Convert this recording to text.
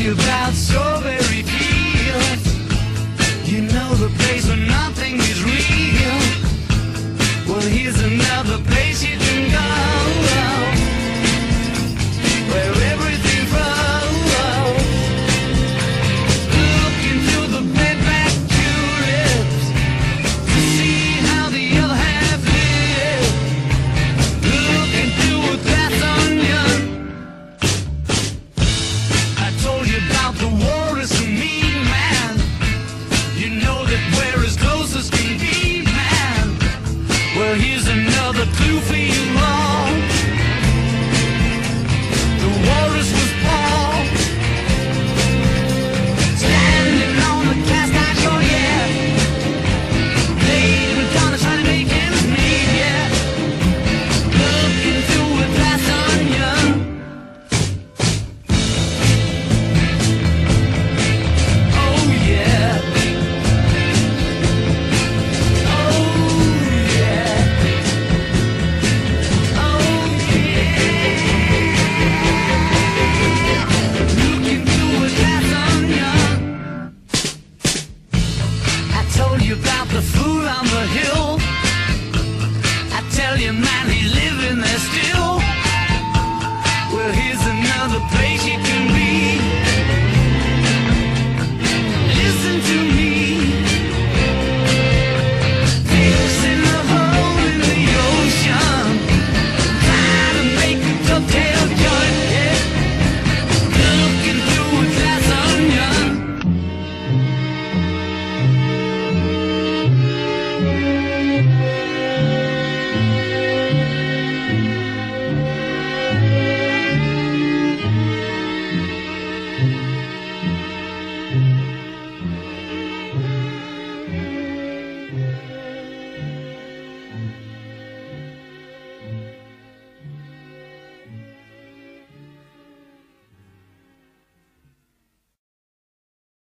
you about strawberry another clue for you